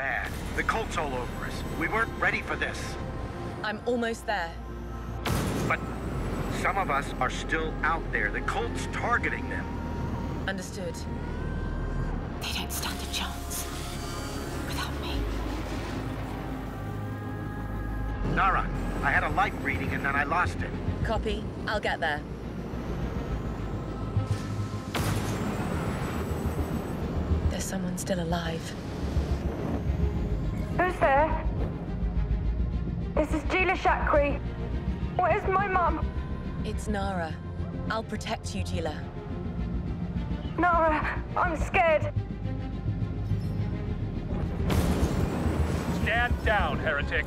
bad. The cult's all over us. We weren't ready for this. I'm almost there. But some of us are still out there. The cult's targeting them. Understood. They don't stand a chance. Without me. Nara, I had a light reading and then I lost it. Copy. I'll get there. There's someone still alive. Who's there? This is Jila Shakri. Where's my mum? It's Nara. I'll protect you, Jila. Nara, I'm scared. Stand down, heretic.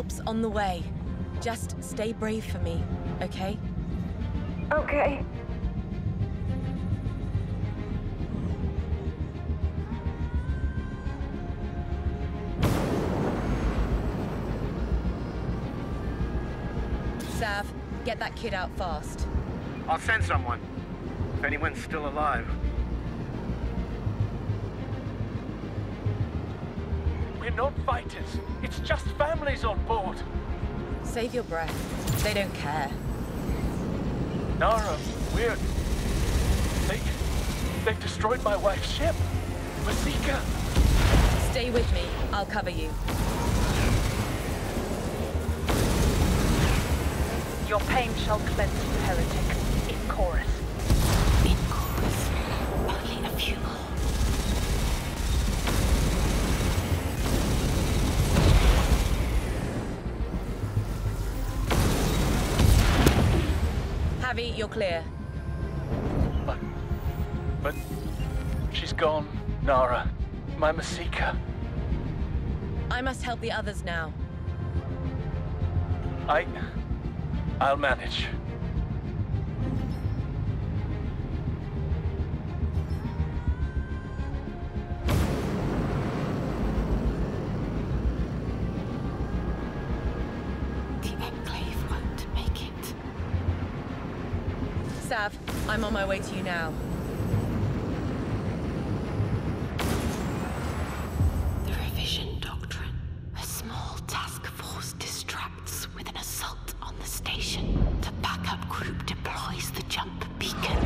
Help's on the way. Just stay brave for me, okay? Okay. Sav, get that kid out fast. I'll send someone. If anyone's still alive. We're not fighters. It's just families on board. Save your breath. They don't care. Nara, we're... They... They've destroyed my wife's ship. Masika! Stay with me. I'll cover you. Your pain shall cleanse you, heretic, Javi, you're clear. But... But... She's gone, Nara. My Masika. I must help the others now. I... I'll manage. Sav, I'm on my way to you now. The revision doctrine. A small task force distracts with an assault on the station. The backup group deploys the jump beacon.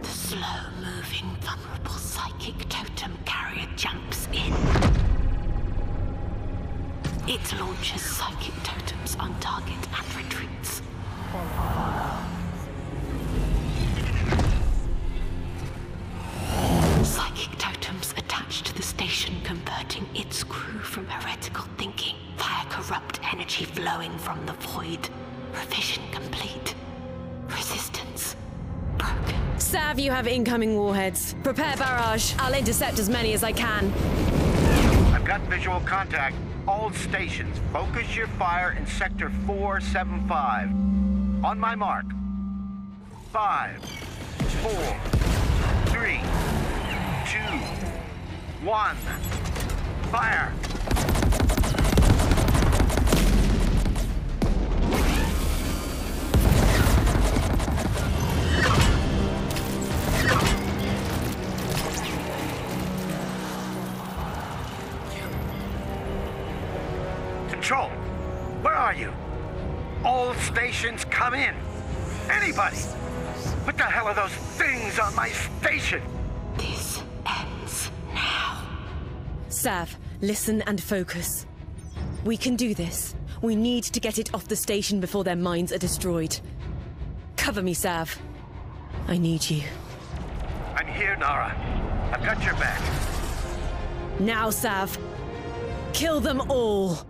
The slow-moving, vulnerable psychic totem carrier jumps in. It launches psychic totems energy flowing from the void. Revision complete. Resistance broken. Sav, you have incoming warheads. Prepare barrage. I'll intercept as many as I can. I've got visual contact. All stations, focus your fire in Sector 475. On my mark. Five, four, three, two, one. Fire! Control, where are you? All stations come in. Anybody! What the hell are those things on my station? This ends now. Sav, listen and focus. We can do this. We need to get it off the station before their minds are destroyed. Cover me, Sav. I need you. I'm here, Nara. I've got your back. Now, Sav. Kill them all.